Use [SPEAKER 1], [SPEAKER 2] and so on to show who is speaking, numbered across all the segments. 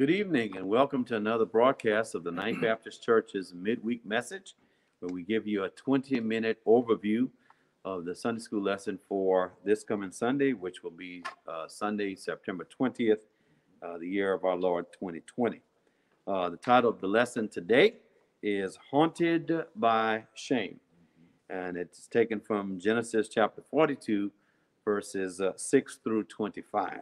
[SPEAKER 1] Good evening and welcome to another broadcast of the Ninth Baptist Church's midweek message, where we give you a 20 minute overview of the Sunday school lesson for this coming Sunday, which will be uh, Sunday, September 20th, uh, the year of our Lord 2020. Uh, the title of the lesson today is Haunted by Shame, and it's taken from Genesis chapter 42, verses uh, 6 through 25.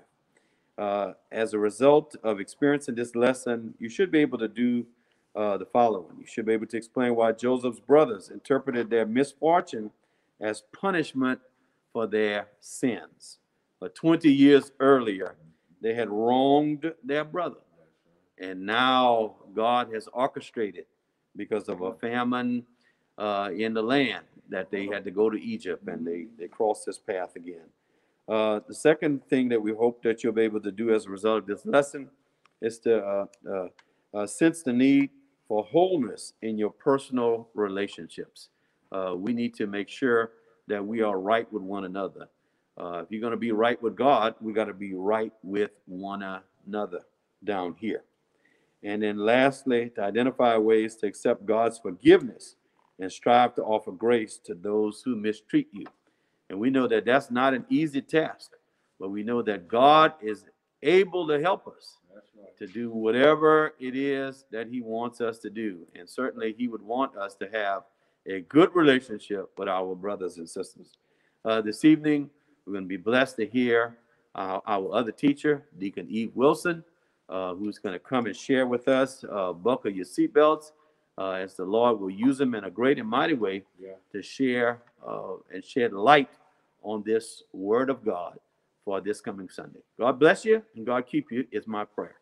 [SPEAKER 1] Uh, as a result of experiencing this lesson, you should be able to do uh, the following. You should be able to explain why Joseph's brothers interpreted their misfortune as punishment for their sins. But 20 years earlier, they had wronged their brother. And now God has orchestrated because of a famine uh, in the land that they had to go to Egypt and they, they crossed this path again. Uh, the second thing that we hope that you'll be able to do as a result of this lesson is to uh, uh, sense the need for wholeness in your personal relationships. We need to make sure that we are right with one another. Uh, if you're going to be right with God, we got to be right with one another down here. And then lastly, to identify ways to accept God's forgiveness and strive to offer grace to those who mistreat you. And we know that that's not an easy task, but we know that God is able to help us right. to do whatever it is that He wants us to do. And certainly, He would want us to have a good relationship with our brothers and sisters. Uh, this evening, we're going to be blessed to hear uh, our other teacher, Deacon Eve Wilson, uh, who's going to come and share with us. Uh, buckle your seatbelts uh, as the Lord will use them in a great and mighty way yeah. to share uh, and shed light on this Word of God for this coming Sunday. God bless you and God keep you, is my prayer.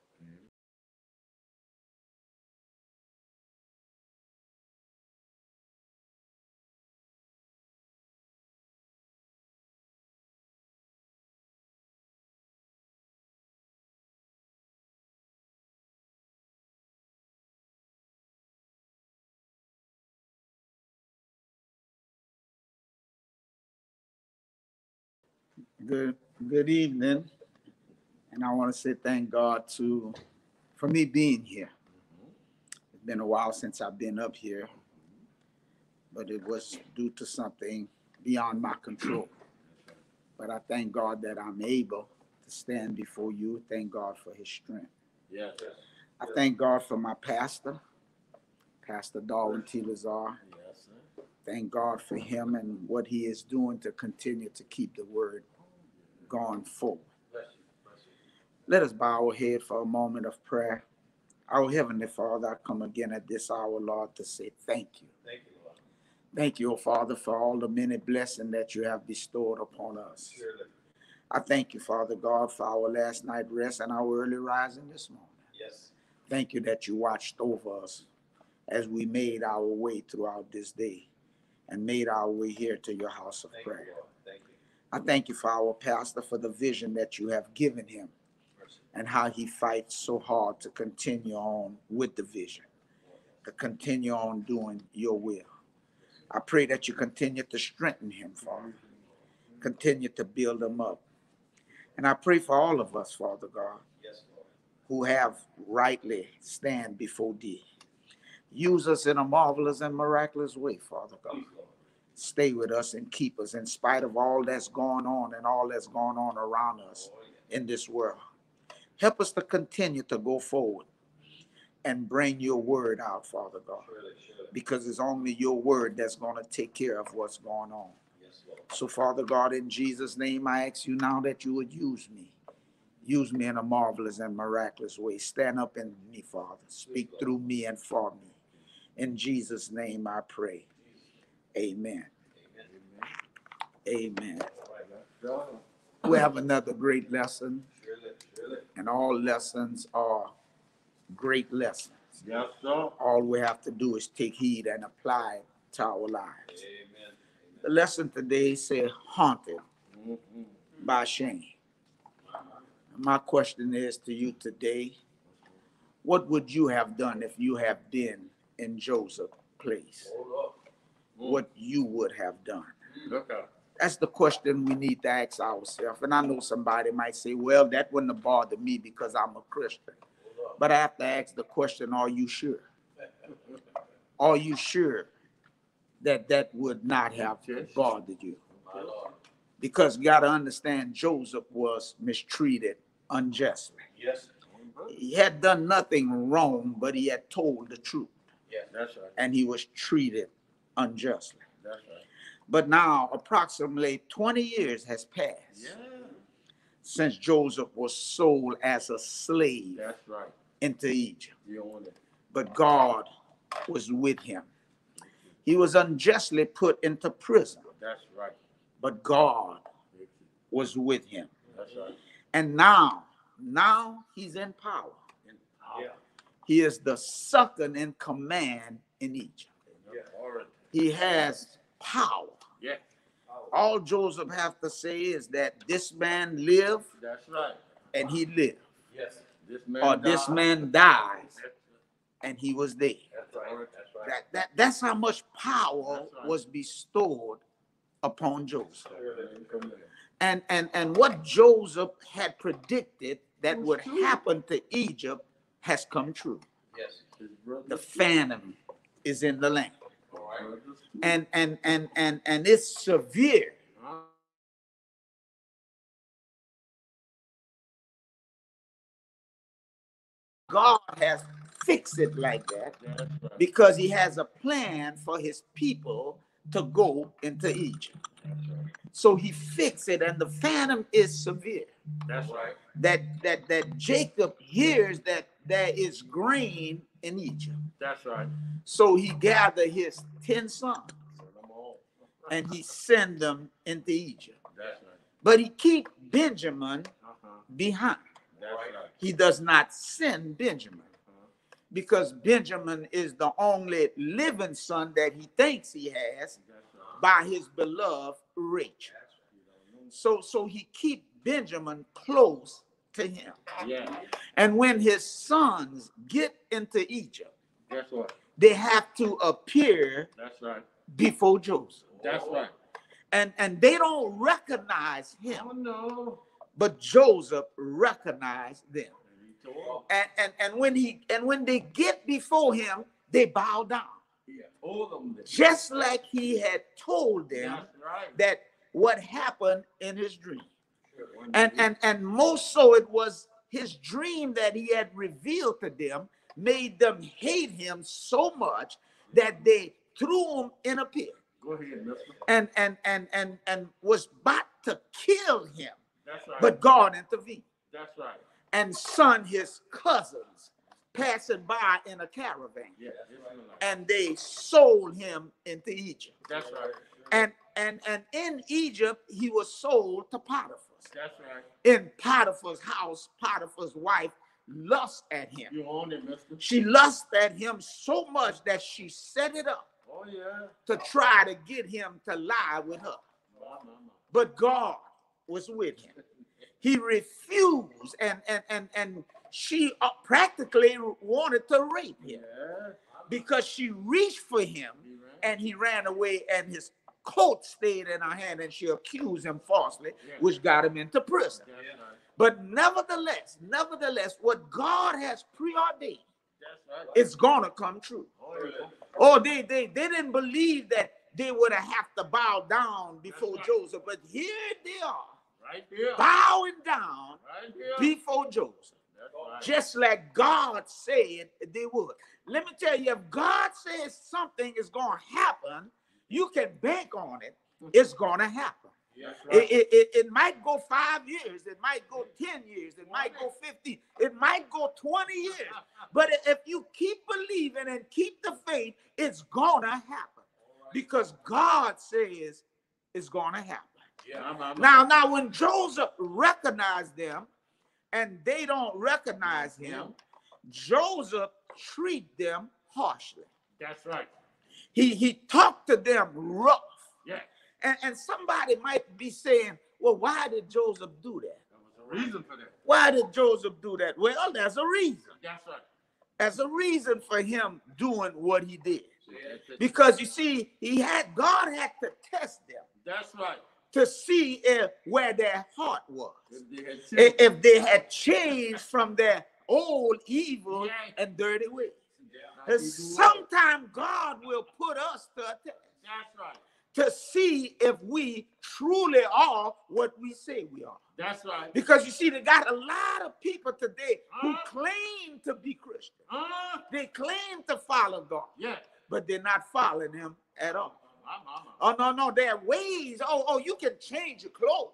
[SPEAKER 2] Good good evening. And I want to say thank God to for me being here. It's been a while since I've been up here, but it was due to something beyond my control. But I thank God that I'm able to stand before you. Thank God for his strength. Yes. I thank God for my pastor, Pastor Darwin T. Lazard. Yes, thank God for him and what he is doing to continue to keep the word going forward. Let us bow our head for a moment of prayer. Our Heavenly Father, I come again at this hour, Lord, to say thank you. Thank you, Lord. Thank you, O Father, for all the many blessings that you have bestowed upon us. Surely. I thank you, Father God, for our last night rest and our early rising this morning. Yes. Thank you that you watched over us as we made our way throughout this day and made our way here to your house of thank prayer. You, I thank you for our pastor for the vision that you have given him and how he fights so hard to continue on with the vision, to continue on doing your will. I pray that you continue to strengthen him, Father. Continue to build him up. And I pray for all of us, Father God, who have rightly stand before thee. Use us in a marvelous and miraculous way, Father God stay with us and keep us in spite of all that's going on and all that's going on around us in this world. Help us to continue to go forward and bring your word out, Father God, because it's only your word that's going to take care of what's going on. So, Father God, in Jesus' name, I ask you now that you would use me. Use me in a marvelous and miraculous way. Stand up in me, Father. Speak through me and for me. In Jesus' name, I pray. Amen. Amen. We have another great lesson, and all lessons are great lessons. Yes, sir. All we have to do is take heed and apply it to our lives. Amen. The lesson today says haunted mm-hmm. by shame. My question is to you today, what would you have done if you have been in Joseph's place? Mm. what you would have done? Okay. That's the question we need to ask ourselves. And I know somebody might say, well, that wouldn't have bothered me because I'm a Christian. But I have to ask the question, are you sure? Are you sure that that would not have bothered you? Because you gotta understand Joseph was mistreated unjustly.
[SPEAKER 3] Yes.
[SPEAKER 2] He had done nothing wrong, but he had told the truth
[SPEAKER 3] Yes. That's right.
[SPEAKER 2] and he was treated unjustly.
[SPEAKER 3] Right.
[SPEAKER 2] But now approximately 20 years has passed
[SPEAKER 3] Yeah.
[SPEAKER 2] since Joseph was sold as a slave
[SPEAKER 3] That's right.
[SPEAKER 2] into Egypt.
[SPEAKER 3] You own it.
[SPEAKER 2] But God was with him. He was unjustly put into prison,
[SPEAKER 3] That's right.
[SPEAKER 2] but God was with him.
[SPEAKER 3] That's right.
[SPEAKER 2] And now, now he's in power.
[SPEAKER 3] Yeah.
[SPEAKER 2] He is the second in command in Egypt.
[SPEAKER 3] Yeah. All right.
[SPEAKER 2] He has power.
[SPEAKER 3] Yeah.
[SPEAKER 2] All Joseph have to say is that this man lived
[SPEAKER 3] That's right.
[SPEAKER 2] and he lived,
[SPEAKER 3] Yes. This man.
[SPEAKER 2] or this man died and he was there.
[SPEAKER 3] That's right. That's right.
[SPEAKER 2] That, that, that's how much power
[SPEAKER 3] right.
[SPEAKER 2] was bestowed upon Joseph. And, and, and what Joseph had predicted that would happen to Egypt has come true.
[SPEAKER 3] Yes.
[SPEAKER 2] The famine is in the land. And, and, and, and, and it's severe. God has fixed it like that because he has a plan for his people to go into Egypt. So he fixed it, and the phantom is severe.
[SPEAKER 3] That's right.
[SPEAKER 2] That that that Jacob hears that there is grain in Egypt.
[SPEAKER 3] That's right.
[SPEAKER 2] So he gathered his ten sons
[SPEAKER 3] Send them all.
[SPEAKER 2] and he sent them into Egypt.
[SPEAKER 3] That's right.
[SPEAKER 2] But he keep Benjamin
[SPEAKER 3] Uh-huh.
[SPEAKER 2] behind.
[SPEAKER 3] That's right.
[SPEAKER 2] He does not send Benjamin because Benjamin is the only living son that he thinks he has
[SPEAKER 3] right.
[SPEAKER 2] by his beloved Rachel. So so he keep Benjamin close to him.
[SPEAKER 3] Yeah.
[SPEAKER 2] And when his sons get into Egypt,
[SPEAKER 3] Guess what?
[SPEAKER 2] they have to appear
[SPEAKER 3] That's right.
[SPEAKER 2] before Joseph.
[SPEAKER 3] That's right.
[SPEAKER 2] And and they don't recognize him,
[SPEAKER 3] Oh no.
[SPEAKER 2] but Joseph recognized them.
[SPEAKER 3] And
[SPEAKER 2] And and when he and when they get before him, they bow down.
[SPEAKER 3] He had told them that.
[SPEAKER 2] Just like he had told them
[SPEAKER 3] right.
[SPEAKER 2] that what happened in his dream. And and and most so it was his dream that he had revealed to them made them hate him so much that they threw him in a pit
[SPEAKER 3] Go ahead, mister.
[SPEAKER 2] and and and and and was about to kill him
[SPEAKER 3] That's right.
[SPEAKER 2] but god intervened
[SPEAKER 3] That's right.
[SPEAKER 2] and sent his cousins passing by in a caravan
[SPEAKER 3] Yeah.
[SPEAKER 2] And they sold him into egypt
[SPEAKER 3] That's right.
[SPEAKER 2] and and and in egypt he was sold to potiphar
[SPEAKER 3] That's right.
[SPEAKER 2] in potiphar's house potiphar's wife lust at him
[SPEAKER 3] You own it, mister.
[SPEAKER 2] she lust at him so much that she set it up
[SPEAKER 3] Oh yeah.
[SPEAKER 2] to try to get him to lie with her
[SPEAKER 3] My, my, my.
[SPEAKER 2] but god was with him he refused and and and and she uh, practically wanted to rape him
[SPEAKER 3] Yeah.
[SPEAKER 2] because she reached for him and he ran away and his coat stayed in her hand and she accused him falsely
[SPEAKER 3] Yeah.
[SPEAKER 2] which got him into prison
[SPEAKER 3] That's right.
[SPEAKER 2] but nevertheless nevertheless what god has preordained
[SPEAKER 3] That's right.
[SPEAKER 2] it's gonna come true
[SPEAKER 3] Oh yeah.
[SPEAKER 2] oh they they, they didn't believe that they would have to bow down before
[SPEAKER 3] right.
[SPEAKER 2] joseph but here they are
[SPEAKER 3] Right here.
[SPEAKER 2] bowing down
[SPEAKER 3] Right here.
[SPEAKER 2] before joseph
[SPEAKER 3] right.
[SPEAKER 2] just like God said they would. Let me tell you, if God says something is going to happen, you can bank on it. It's going to happen.
[SPEAKER 3] Right.
[SPEAKER 2] it, it, it might go five years, it might go 10 years, it might go 50, it might go 20 years. But if you keep believing and keep the faith, it's going to happen because God says it's going to happen.
[SPEAKER 3] My, my, my.
[SPEAKER 2] Now, now, when Joseph recognized them and they don't recognize him, Joseph treat them harshly.
[SPEAKER 3] That's right.
[SPEAKER 2] He he talked to them rough.
[SPEAKER 3] Yeah.
[SPEAKER 2] And, and somebody might be saying, well, why did Joseph do that?
[SPEAKER 3] There was a reason for that.
[SPEAKER 2] Why did Joseph do that? Well, there's a reason.
[SPEAKER 3] That's right.
[SPEAKER 2] There's a reason for him doing what he did.
[SPEAKER 3] It.
[SPEAKER 2] Because you see, he had God had to test them
[SPEAKER 3] That's right.
[SPEAKER 2] to see if where their heart was.
[SPEAKER 3] If they had changed,
[SPEAKER 2] they had changed from their old, evil,
[SPEAKER 3] Yeah.
[SPEAKER 2] and dirty ways.
[SPEAKER 3] Like
[SPEAKER 2] And
[SPEAKER 3] you do
[SPEAKER 2] sometime God will put us to a test
[SPEAKER 3] That's right.
[SPEAKER 2] to see if we truly are what we say we are.
[SPEAKER 3] That's right.
[SPEAKER 2] Because you see, they got a lot of people today who
[SPEAKER 3] uh-huh.
[SPEAKER 2] claim to be Christian.
[SPEAKER 3] Huh?
[SPEAKER 2] They claim to follow God,
[SPEAKER 3] Yeah.
[SPEAKER 2] but they're not following Him at all.
[SPEAKER 3] Oh, my mama.
[SPEAKER 2] Oh no, no, there are ways. Oh, oh, you can change your clothes.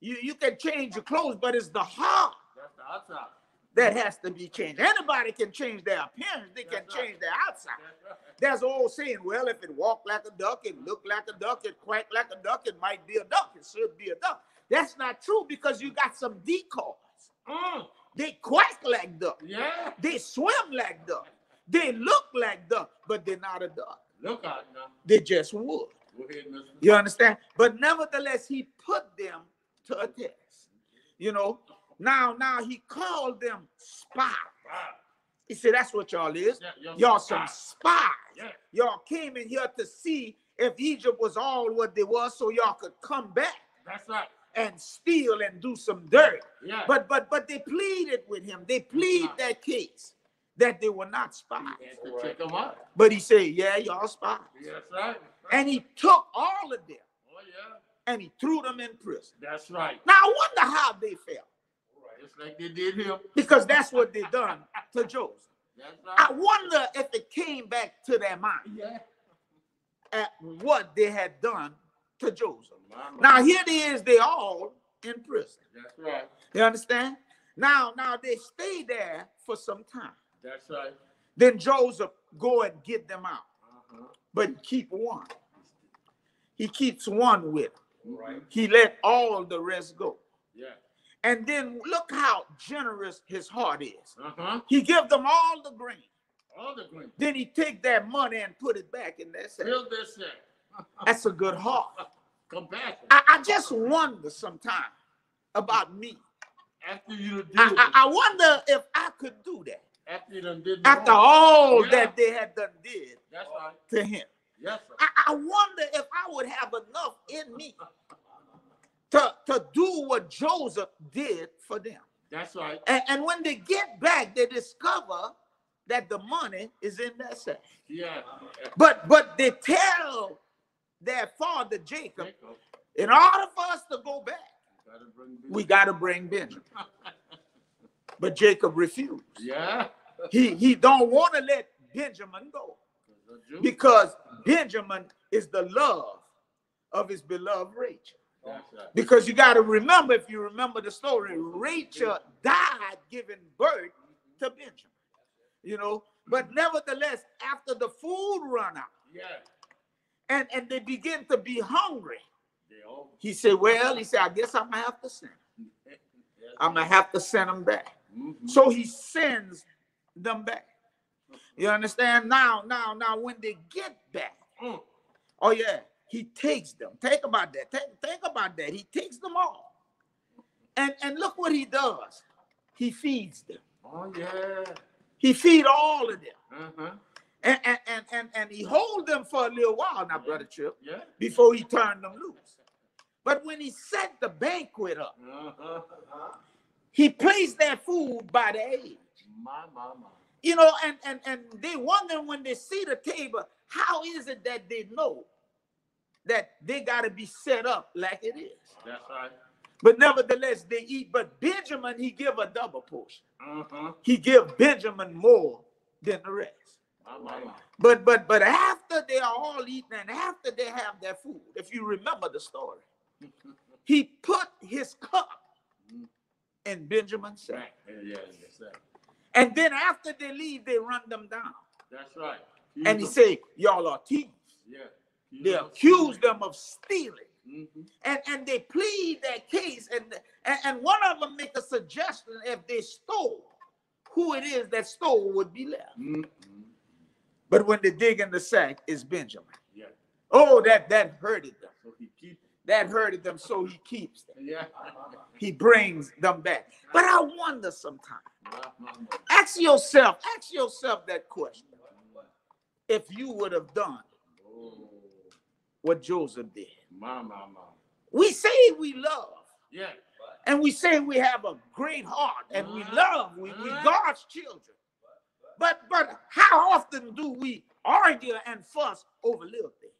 [SPEAKER 2] You you can change your clothes, but it's the heart
[SPEAKER 3] That's the outside.
[SPEAKER 2] That has to be changed. Anybody can change their appearance. They can
[SPEAKER 3] That's right.
[SPEAKER 2] change their outside.
[SPEAKER 3] Right.
[SPEAKER 2] There's an old saying, well, if it walk like a duck, it look like a duck, it quack like a duck, it might be a duck. It should be a duck. That's not true because you got some decoys.
[SPEAKER 3] Mm.
[SPEAKER 2] They quack like duck.
[SPEAKER 3] Yeah.
[SPEAKER 2] They swim like duck. They look like duck, but they're not a duck.
[SPEAKER 3] Look out now.
[SPEAKER 2] They just wood.
[SPEAKER 3] Ahead.
[SPEAKER 2] You understand? But nevertheless, he put them to a test. You know, now, now he called them spies. He said, That's what y'all is.
[SPEAKER 3] Yeah, y'all some
[SPEAKER 2] spies.
[SPEAKER 3] Yeah.
[SPEAKER 2] Y'all came in here to see if Egypt was all what they was, so y'all could come back
[SPEAKER 3] That's right.
[SPEAKER 2] and steal and do some dirt.
[SPEAKER 3] Yeah.
[SPEAKER 2] But but but they pleaded with him. They plead
[SPEAKER 3] right.
[SPEAKER 2] that case that they were not spies.
[SPEAKER 3] You to check them out.
[SPEAKER 2] But he said, Yeah, y'all spies.
[SPEAKER 3] That's right.
[SPEAKER 2] And he took all of them
[SPEAKER 3] Oh yeah.
[SPEAKER 2] and he threw them in prison.
[SPEAKER 3] That's right.
[SPEAKER 2] Now I wonder how they felt.
[SPEAKER 3] Just like they did him.
[SPEAKER 2] Because that's what they done to Joseph. I wonder if it came back to their mind
[SPEAKER 3] Yeah.
[SPEAKER 2] at what they had done to Joseph.
[SPEAKER 3] Mama.
[SPEAKER 2] Now here it is, they all in prison.
[SPEAKER 3] That's right.
[SPEAKER 2] You understand? Now, now they stay there for some time.
[SPEAKER 3] That's right.
[SPEAKER 2] Then Joseph go and get them out,
[SPEAKER 3] Uh-huh.
[SPEAKER 2] but keep one. He keeps one with him.
[SPEAKER 3] Right.
[SPEAKER 2] He let all the rest go.
[SPEAKER 3] Yeah.
[SPEAKER 2] And then look how generous his heart is.
[SPEAKER 3] Uh-huh.
[SPEAKER 2] He give them all the grain.
[SPEAKER 3] All the green.
[SPEAKER 2] Then he take that money and put it back in their sack.
[SPEAKER 3] Feel this shit.
[SPEAKER 2] That's a good heart.
[SPEAKER 3] Compassion.
[SPEAKER 2] I, I just wonder sometimes about me.
[SPEAKER 3] After you done did
[SPEAKER 2] I. I, I wonder if I could do that
[SPEAKER 3] After you done did
[SPEAKER 2] after
[SPEAKER 3] wrong.
[SPEAKER 2] all
[SPEAKER 3] Yeah.
[SPEAKER 2] that they had done did
[SPEAKER 3] That's right.
[SPEAKER 2] to him.
[SPEAKER 3] Yes, sir.
[SPEAKER 2] I, I wonder if I would have enough in me to, to do what Joseph did for them.
[SPEAKER 3] That's right.
[SPEAKER 2] And, and when they get back, they discover that the money is in their sack.
[SPEAKER 3] Yeah.
[SPEAKER 2] But but they tell their father Jacob,
[SPEAKER 3] Jacob,
[SPEAKER 2] in order for us to go back,
[SPEAKER 3] gotta
[SPEAKER 2] we got to bring Benjamin. But Jacob refused.
[SPEAKER 3] Yeah.
[SPEAKER 2] He he don't want to let Benjamin go because Benjamin is the love of his beloved Rachel. Because you got to remember, if you remember the story, Rachel died giving birth to Benjamin. You know, but nevertheless, after the food run out and, and they begin to be hungry, he said, Well, he said, I guess I'm gonna have to send. I'm gonna have to send them back. So he sends them back. You understand? Now, now, now, when they get back, oh yeah, he takes them. Think about that. Think, think about that. He takes them all. And and look what he does. He feeds them.
[SPEAKER 3] Oh yeah.
[SPEAKER 2] He feed all of them.
[SPEAKER 3] Uh-huh.
[SPEAKER 2] And and and and, and he hold them for a little while now, brother Chip,
[SPEAKER 3] Yeah.
[SPEAKER 2] before he turned them loose. But when he set the banquet up,
[SPEAKER 3] Uh-huh.
[SPEAKER 2] he placed their food by the age.
[SPEAKER 3] My mama.
[SPEAKER 2] You know, and and and they wonder when they see the table, how is it that they know that they got to be set up like it is?
[SPEAKER 3] That's right.
[SPEAKER 2] But nevertheless, they eat. But Benjamin, he give a double portion.
[SPEAKER 3] Uh-huh.
[SPEAKER 2] He give Benjamin more than the rest. But but but after they are all eaten and after they have their food, if you remember the story, he put his cup in Benjamin's sack.
[SPEAKER 3] Yeah, yeah.
[SPEAKER 2] And then after they leave, they run them down.
[SPEAKER 3] That's right.
[SPEAKER 2] And he say, Y'all are thieves.
[SPEAKER 3] Yeah.
[SPEAKER 2] They accuse them of stealing.
[SPEAKER 3] Mm-hmm.
[SPEAKER 2] And, and they plead their case. And, and, and one of them make a suggestion if they stole, who it is that stole would be left.
[SPEAKER 3] Mm-hmm.
[SPEAKER 2] But when they dig in the sack, it's Benjamin.
[SPEAKER 3] Yeah.
[SPEAKER 2] Oh, that that hurted them.
[SPEAKER 3] So he keep.
[SPEAKER 2] That hurted them, so he keeps them.
[SPEAKER 3] Yeah.
[SPEAKER 2] He brings them back. But I wonder sometimes. Ask yourself, ask yourself that question. If you would have done. What Joseph did.
[SPEAKER 3] My mama.
[SPEAKER 2] We say we love,
[SPEAKER 3] Yeah.
[SPEAKER 2] And we say we have a great heart and we love, we, we God's children. But but how often do we argue and fuss over little things?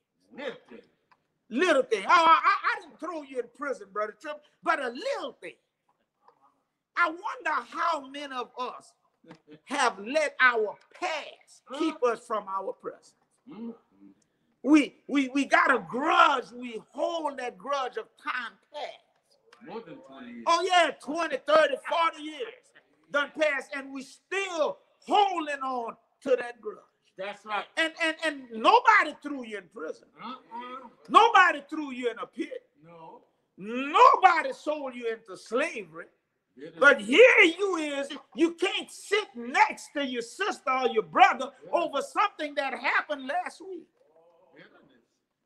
[SPEAKER 2] Little thing. Oh, I, I didn't throw you in prison, brother Trip, but a little thing. I wonder how many of us have let our past keep us from our present.
[SPEAKER 3] Mm,
[SPEAKER 2] We we we got a grudge. We hold that grudge of time past.
[SPEAKER 3] More than 20 years.
[SPEAKER 2] Oh yeah, 20, 30, 40 years done passed, and we still holding on to that grudge.
[SPEAKER 3] That's right.
[SPEAKER 2] And and and nobody threw you in prison.
[SPEAKER 3] Uh-uh.
[SPEAKER 2] Nobody threw you in a pit.
[SPEAKER 3] No.
[SPEAKER 2] Nobody sold you into slavery. But here you is, you can't sit next to your sister or your brother over something that happened last week.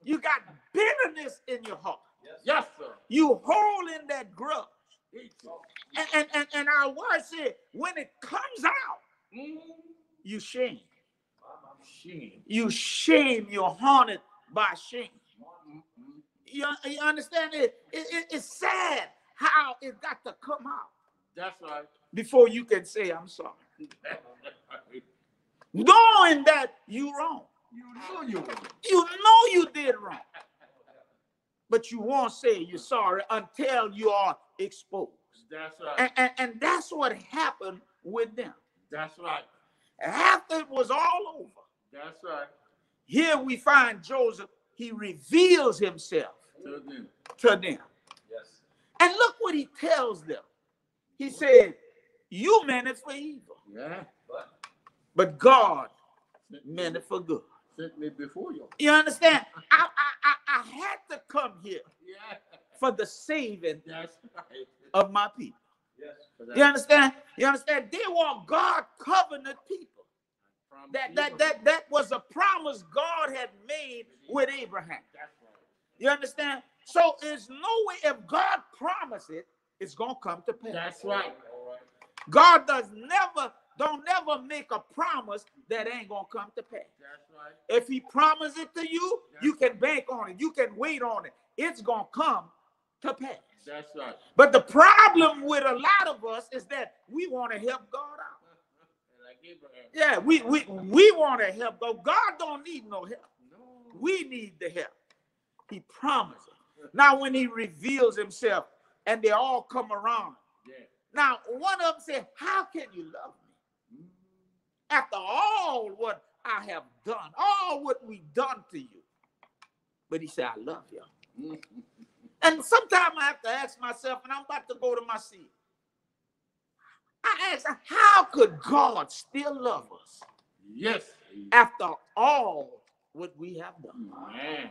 [SPEAKER 2] You got bitterness in your heart.
[SPEAKER 3] Yes, sir.
[SPEAKER 2] You hold in that grudge. And, and, and, and our word said, when it comes out,
[SPEAKER 3] Mm,
[SPEAKER 2] you shame.
[SPEAKER 3] shame.
[SPEAKER 2] You shame, you're haunted by shame. You, you understand it? It, it? It's sad how it got to come out
[SPEAKER 3] That's right.
[SPEAKER 2] before you can say, I'm sorry. Knowing that you're wrong.
[SPEAKER 3] You know you.
[SPEAKER 2] You know you did wrong. But you won't say you're sorry until you are exposed.
[SPEAKER 3] That's right.
[SPEAKER 2] And, and, and that's what happened with them.
[SPEAKER 3] That's right.
[SPEAKER 2] After it was all over,
[SPEAKER 3] That's right.
[SPEAKER 2] here we find Joseph, he reveals himself
[SPEAKER 3] To them.
[SPEAKER 2] to them. Yes. And look what he tells them. He said, You meant it for evil,
[SPEAKER 3] Yeah.
[SPEAKER 2] but God meant it for good.
[SPEAKER 3] Sent me before you.
[SPEAKER 2] You understand? I, I, I, I had to come here
[SPEAKER 3] Yeah.
[SPEAKER 2] for the saving
[SPEAKER 3] right.
[SPEAKER 2] of my people.
[SPEAKER 3] Yes.
[SPEAKER 2] You understand? You understand? They were God covenant people. That that that that was a promise God had made with Abraham.
[SPEAKER 3] That's right.
[SPEAKER 2] You understand? So there's no way if God promised it, it's gonna come to pass.
[SPEAKER 3] That's right.
[SPEAKER 2] God does never, don't never make a promise that ain't gonna come to pass.
[SPEAKER 3] That's right.
[SPEAKER 2] If he promised it to you, you can bank on it, you can wait on it. It's gonna come to pass.
[SPEAKER 3] That's right.
[SPEAKER 2] But the problem with a lot of us is that we want to help God out.
[SPEAKER 3] like Abraham.
[SPEAKER 2] Yeah, we we we want to help God. God don't need no help.
[SPEAKER 3] No.
[SPEAKER 2] We need the help. He promised. Now, when he reveals himself and they all come around.
[SPEAKER 3] Yeah.
[SPEAKER 2] Now, one of them said, How can you love me? After all what I have done, all what we've done to you. But he said, I love you. And sometimes I have to ask myself, and I'm about to go to my seat. I ask, how could God still love us
[SPEAKER 3] Yes.
[SPEAKER 2] after all what we have done?
[SPEAKER 3] Man.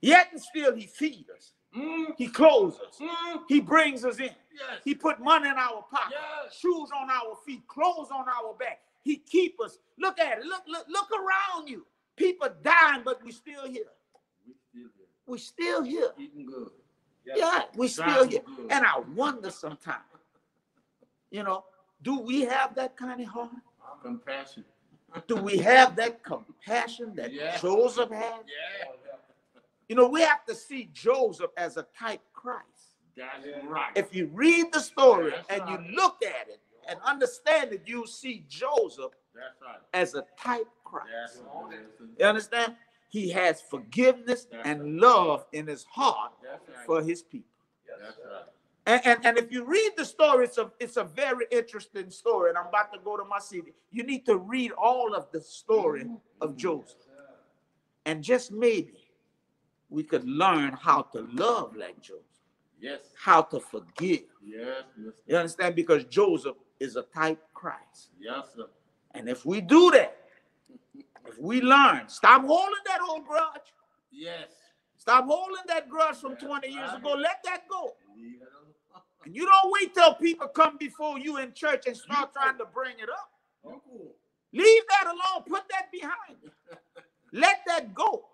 [SPEAKER 2] Yet and still he feeds us.
[SPEAKER 3] Mm.
[SPEAKER 2] He clothes us.
[SPEAKER 3] Mm.
[SPEAKER 2] He brings us in.
[SPEAKER 3] Yes.
[SPEAKER 2] He put money in our pocket,
[SPEAKER 3] Yes.
[SPEAKER 2] shoes on our feet, clothes on our back. He keep us. Look at it. Look, look, look around you. People dying, but we still here.
[SPEAKER 3] We still here.
[SPEAKER 2] We still here.
[SPEAKER 3] Eating good.
[SPEAKER 2] Yeah, we still here. And I wonder sometimes, you know, do we have that kind of heart?
[SPEAKER 3] Compassion.
[SPEAKER 2] Do we have that compassion that
[SPEAKER 3] Yeah.
[SPEAKER 2] Joseph had?
[SPEAKER 3] Yeah.
[SPEAKER 2] You know, we have to see Joseph as a type Christ.
[SPEAKER 3] That's right.
[SPEAKER 2] If you read the story
[SPEAKER 3] That's
[SPEAKER 2] and
[SPEAKER 3] right.
[SPEAKER 2] you look at it and understand that you see Joseph
[SPEAKER 3] That's right.
[SPEAKER 2] as a type Christ.
[SPEAKER 3] That's
[SPEAKER 2] You understand? He has forgiveness and love in his heart
[SPEAKER 3] right.
[SPEAKER 2] for his people.
[SPEAKER 3] That's.
[SPEAKER 2] And, and, and if you read the story, it's a, it's a very interesting story. And I'm about to go to my city. You need to read all of the story of Joseph. And just maybe we could learn how to love like Joseph,
[SPEAKER 3] Yes.
[SPEAKER 2] how to forgive.
[SPEAKER 3] Yes. Yes.
[SPEAKER 2] You understand? Because Joseph is a type Christ.
[SPEAKER 3] Yes, sir.
[SPEAKER 2] And if we do that, if we learn, stop holding that old grudge.
[SPEAKER 3] Yes.
[SPEAKER 2] Stop holding that grudge from 20 years ago. Let that go. And you don't wait till people come before you in church and start trying to bring it up. Leave that alone. Put that behind you. Let that go.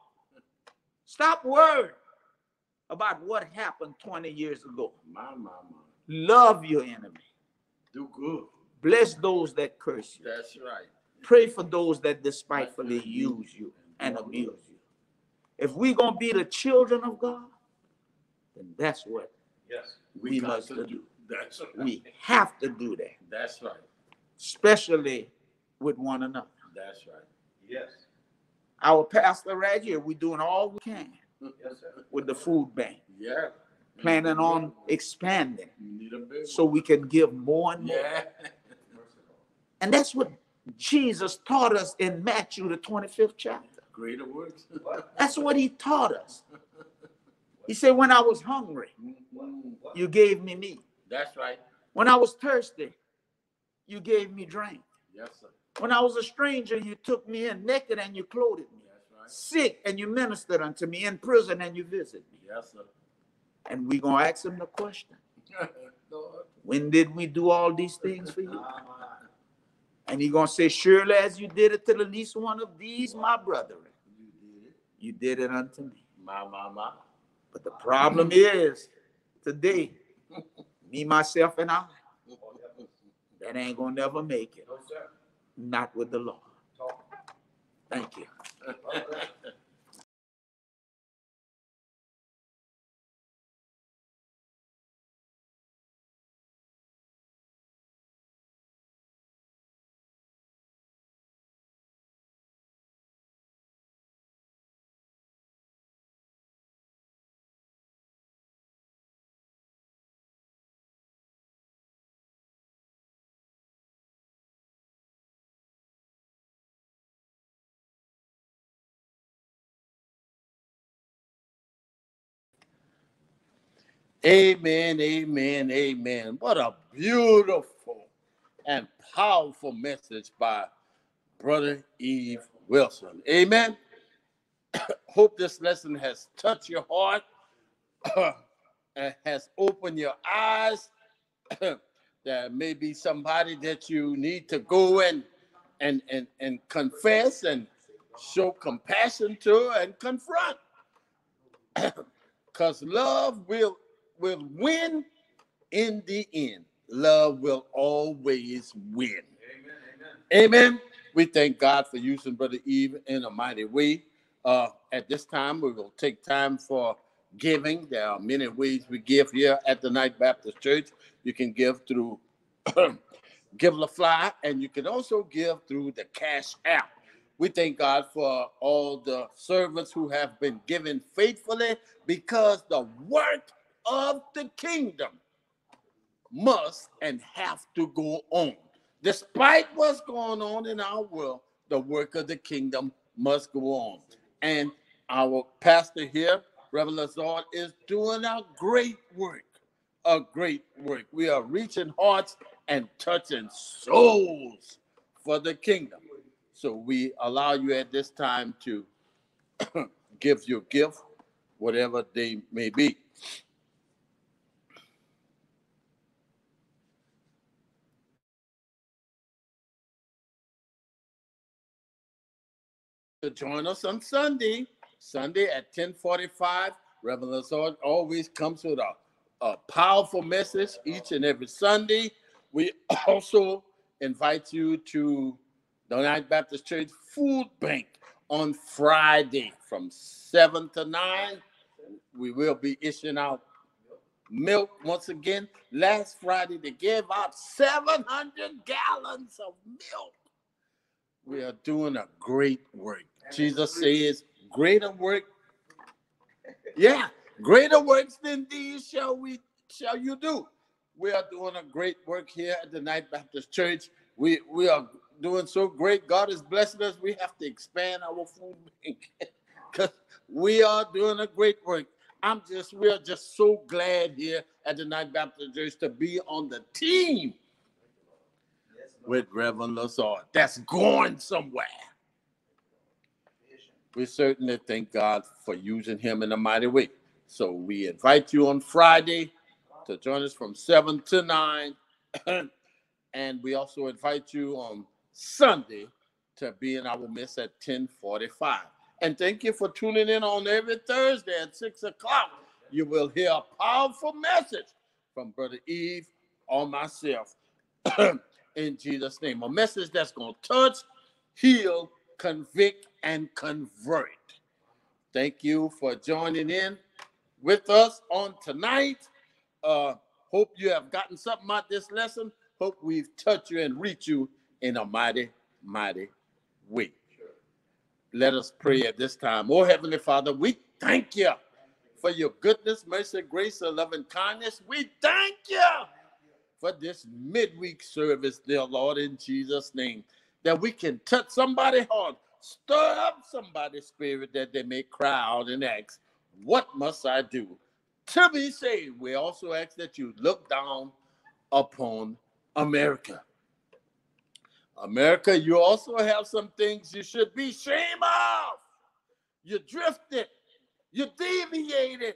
[SPEAKER 2] Stop worrying about what happened 20 years ago.
[SPEAKER 3] My, my, my.
[SPEAKER 2] Love your enemy.
[SPEAKER 3] Do good.
[SPEAKER 2] Bless those that curse you.
[SPEAKER 3] That's right.
[SPEAKER 2] Pray for those that despitefully use you and abuse you. If we're going to be the children of God, then that's what
[SPEAKER 1] Yes.
[SPEAKER 2] We
[SPEAKER 3] We
[SPEAKER 2] must do.
[SPEAKER 3] do. That's right.
[SPEAKER 2] We have to do that,
[SPEAKER 3] That's right.
[SPEAKER 2] especially with one another.
[SPEAKER 3] That's right.
[SPEAKER 1] Yes.
[SPEAKER 2] Our pastor right here, we're doing all we can
[SPEAKER 1] Yes, sir.
[SPEAKER 2] with the food bank,
[SPEAKER 3] Yeah.
[SPEAKER 2] Planning on expanding
[SPEAKER 3] You need a big
[SPEAKER 2] so we can give more and more.
[SPEAKER 3] Yeah.
[SPEAKER 2] And that's what Jesus taught us in Matthew, the 25th chapter.
[SPEAKER 3] Greater works.
[SPEAKER 2] That's what he taught us. He said, When I was hungry, you gave me meat.
[SPEAKER 3] That's right.
[SPEAKER 2] When I was thirsty, you gave me drink.
[SPEAKER 3] Yes, sir.
[SPEAKER 2] When I was a stranger, you took me in naked and you clothed me.
[SPEAKER 3] That's right.
[SPEAKER 2] Sick and you ministered unto me. In prison and you visited me.
[SPEAKER 3] Yes, sir.
[SPEAKER 2] And we're going to ask him the question When did we do all these things for you? And he's going to say, Surely as you did it to the least one of these, my brethren,
[SPEAKER 3] You did it.
[SPEAKER 2] you did it unto me.
[SPEAKER 3] My, my, my.
[SPEAKER 2] But the problem is today, me, myself, and I, that ain't gonna never make it. Not with the Lord. Thank you.
[SPEAKER 3] Amen, amen, amen. What a beautiful and powerful message by Brother Eve Wilson. Amen. Hope this lesson has touched your heart and has opened your eyes. there may be somebody that you need to go and and and, and confess and show compassion to and confront. Because love will will win in the end. Love will always win. Amen. We thank God for using Brother Eve in a mighty way. Uh, at this time, we will take time for giving. There are many ways we give here at the Ninth Baptist Church. You can give through Givelify, and you can also give through the Cash App. We thank God for all the servants who have been given faithfully because the work of the kingdom must and have to go on. Despite what's going on in our world, the work of the kingdom must go on. And our pastor here, Reverend Lazard, is doing a great work. A great work. We are reaching hearts and touching souls for the kingdom. So we allow you at this time to give your gift, whatever they may be. To join us on Sunday, Sunday at 1045. Reverend Lazard always comes with a, a powerful message each and every Sunday. We also invite you to the United Baptist Church Food Bank on Friday from 7 to 9. We will be issuing out milk once again. Last Friday, they gave out 700 gallons of milk. We are doing a great work. Jesus says, greater work. Yeah, greater works than these shall we shall you do. We are doing a great work here at the Ninth Baptist Church. We we are doing so great. God is blessing us. We have to expand our food bank because we are doing a great work. I'm just we are just so glad here at the Ninth Baptist Church to be on the team with Reverend Lazard. That's going somewhere. We certainly thank God for using him in a mighty way. So we invite you on Friday to join us from 7 to 9. and we also invite you on Sunday to be in our midst at 1045. And thank you for tuning in on every Thursday at 6 o'clock. You will hear a powerful message from Brother Eve or myself in Jesus' name. A message that's going to touch, heal, convict, and convert. Thank you for joining in with us on tonight. Uh, Hope you have gotten something out this lesson. Hope we've touched you and reached you in a mighty, mighty way. Let us pray at this time. Oh, Heavenly Father, we thank you for your goodness, mercy, grace, and loving kindness. We thank you for this midweek service, dear Lord, in Jesus' name, that we can touch somebody's heart, stir up somebody's spirit that they may cry out and ask, What must I do to be saved? We also ask that you look down upon America. America, you also have some things you should be ashamed of. You drifted, you deviated,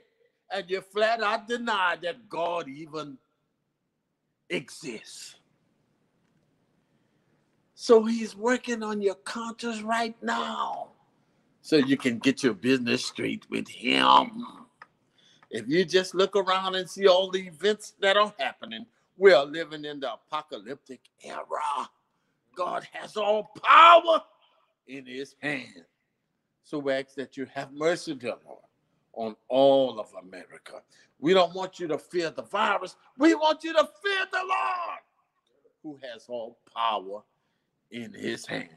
[SPEAKER 3] and you flat out denied that God even exists. So he's working on your conscience right now so you can get your business straight with him. If you just look around and see all the events that are happening, we are living in the apocalyptic era. God has all power in his hand. So we ask that you have mercy, dear Lord, on all of America. We don't want you to fear the virus. We want you to fear the Lord who has all power in his hand.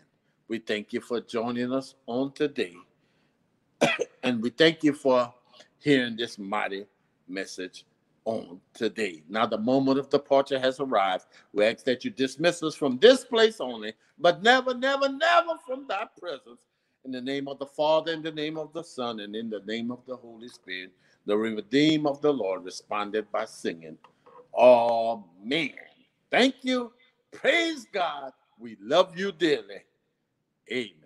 [SPEAKER 3] We thank you for joining us on today. and we thank you for hearing this mighty message on today. Now, the moment of departure has arrived. We ask that you dismiss us from this place only, but never, never, never from thy presence. In the name of the Father, in the name of the Son, and in the name of the Holy Spirit, the redeemed of the Lord responded by singing, Amen. Thank you. Praise God. We love you dearly. Amen.